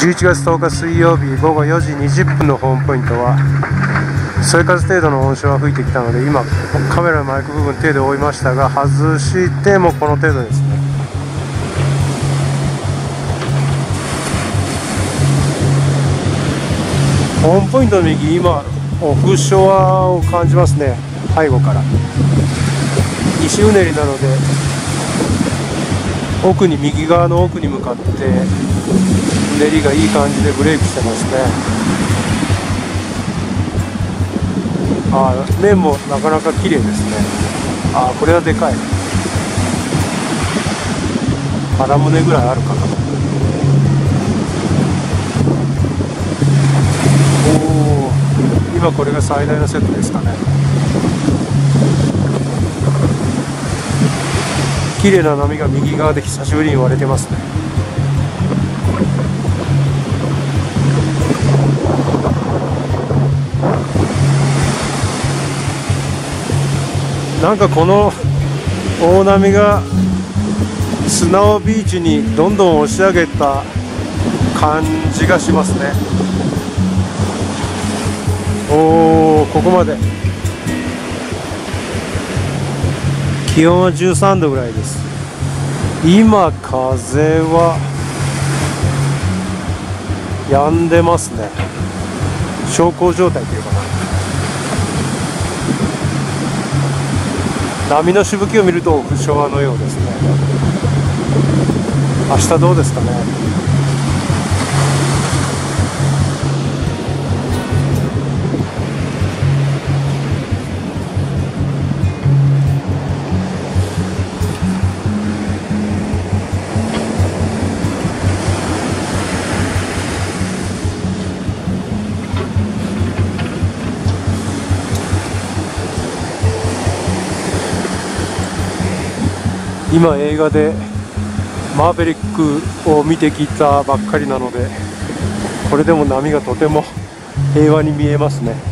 11月10日水曜日午後4時20分のホームポイントはそれから程度の温床が吹いてきたので今カメラのマイク部分手で覆いましたが外してもこの程度ですね。ホームポイントの右今オフショアを感じますね。背後から。西うねりなので奥に右側の奥に向かってねりがいい感じでブレイクしてますね。ああ面もなかなか綺麗ですね。ああこれはでかい。腹胸ぐらいあるかな。おお今これが最大のセットですかね。綺麗な波が右側で久しぶりに割れてますね。なんかこの大波が砂尾ビーチにどんどん押し上げた感じがしますね。おおここまで。気温は13度ぐらいです。今風は止んでますね。小康状態というかな。波のしぶきを見ると昭和のようですね。明日どうですかね。今映画でマーベリックを見てきたばっかりなのでこれでも波がとても平和に見えますね。